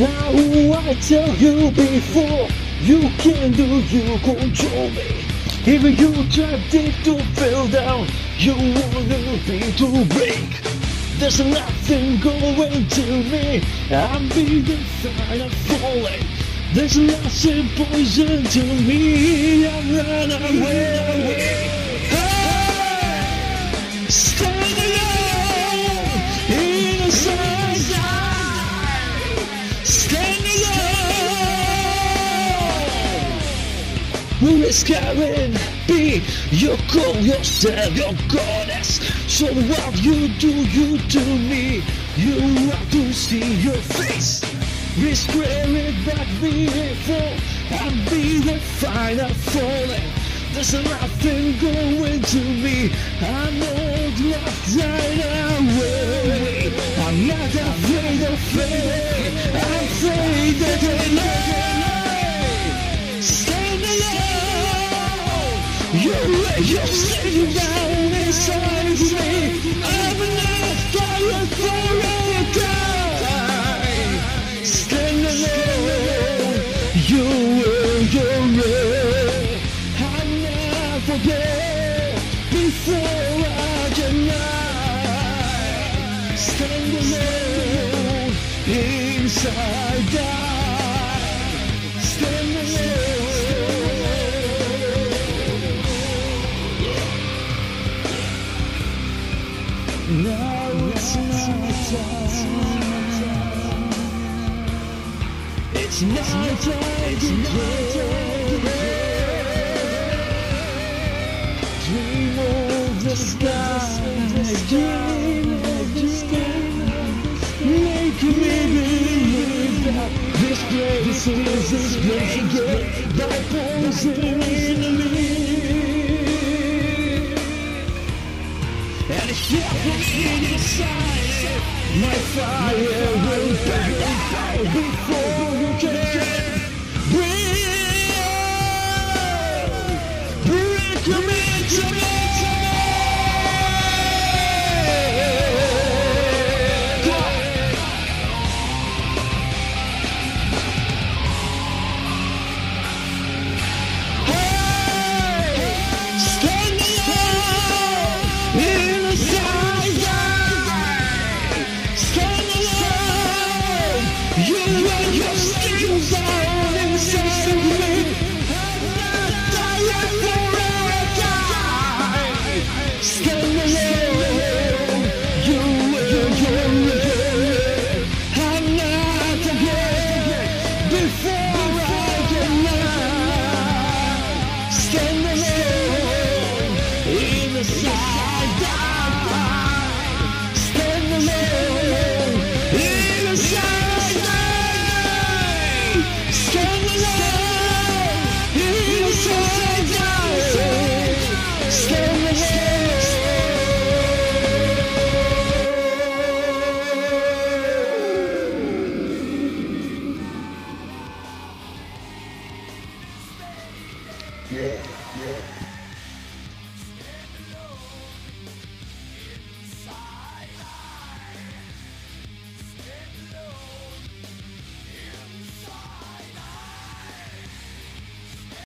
I tell you before, you can do, you control me. If you try to fall down, you wanna be to break. There's nothing going to me. I'm being fine, I'm falling. There's lots of poison to me. I'm is carrying? Be you call yourself your goddess. So what you do, you do me. You want to see your face. We square back beautiful. I'm being fine, I'm falling. There's nothing going to me. I'm You're, you're down inside me. I'm not for a guy. Stand alone. You you. I'll never before I. Stand alone inside out. Alone. Now it's time. It's time. Dream of the sky, dream of the sky. Make me believe that this place is this place. By poison in me. And inside, my fire will burn before you can alone. Yeah, yeah.